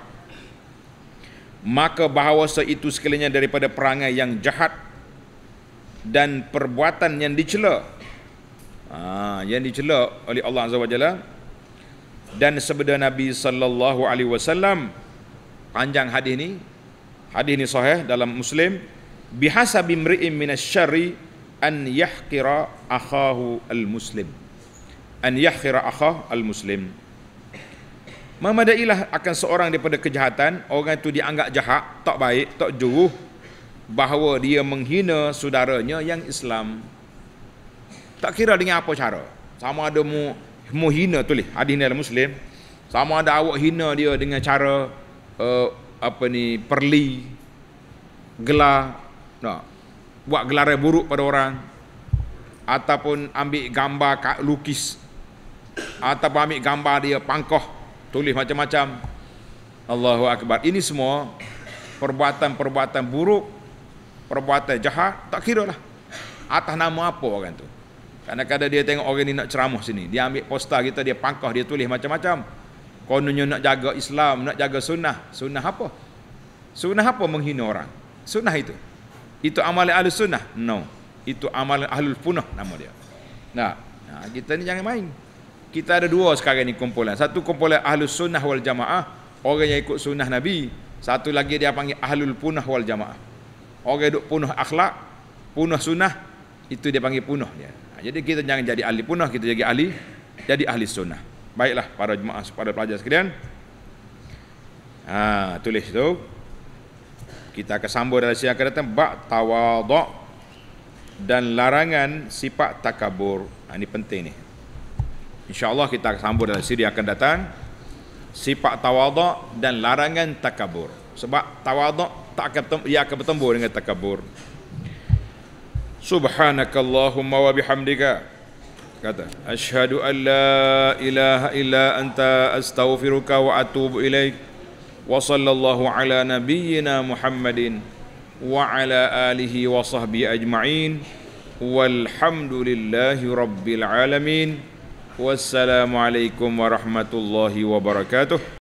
Maka bahawa itu sekalinya daripada perangai yang jahat dan perbuatan yang dicela. Ha, yang dicela oleh Allah Azza wa Jalla dan sabda Nabi sallallahu alaihi wasallam panjang hadis ni hadis ni sahih dalam Muslim bihasabi mri'in minasyarri an yahqira akhahu al-muslim. An yahqira akhahu al-muslim. Memadailah akan seorang daripada kejahatan orang itu dianggap jahat tak baik tak juruh bahawa dia menghina saudaranya yang Islam. Tak kira dengan apa cara. Sama ada mu mu hina tulis hadis dalam muslim. Sama ada awak hina dia dengan cara uh, apa ni perli gelar. Nah, buat gelaran buruk pada orang. Ataupun ambil gambar lukis. Ataupun ambil gambar dia pangkoh. Tulis macam-macam. Allahu Akbar. Ini semua perbuatan-perbuatan buruk perbuatan jahat tak kira lah. Atas nama apa orang tu kadang-kadang dia tengok orang ni nak ceramah sini. Dia ambil poster kita dia pangkah dia tulis macam-macam. Kononnya nak jaga Islam nak jaga sunnah. Sunnah apa? Sunnah apa menghina orang? Sunnah itu. Itu amalan ahli sunnah? No. Itu amalan ahlul punah nama dia. Nah, nah kita ni jangan main. Kita ada dua sekarang ni kumpulan. Satu kumpulan ahlus sunnah wal jamaah, orang yang ikut sunnah Nabi. Satu lagi dia panggil ahlul punah wal jamaah. Orang yang duk punah akhlak, punah sunnah, itu dia panggil punah dia. Jadi kita jangan jadi ahli punah, kita jadi ahli jadi ahli sunnah. Baiklah para jemaah, para pelajar sekalian. Ha, tulis tu. Kita akan sambung dalam siang akan datang bab tawaduk dan larangan sifat takabur. Ha, ini penting ni. InsyaAllah kita akan sambung dalam siri akan datang Sifat tawaduk dan larangan takabur Sebab tawaduk tak akan ia akan bertemu dengan takabur Subhanakallahumma wa bihamdika. Kata Ashadu an la ilaha illa anta astaghfiruka wa atubu ilaik. Wa sallallahu ala nabiyyina Muhammadin Wa ala alihi wa sahbihi ajma'in. Walhamdulillahi rabbil alamin. Wassalamualaikum warahmatullahi wabarakatuh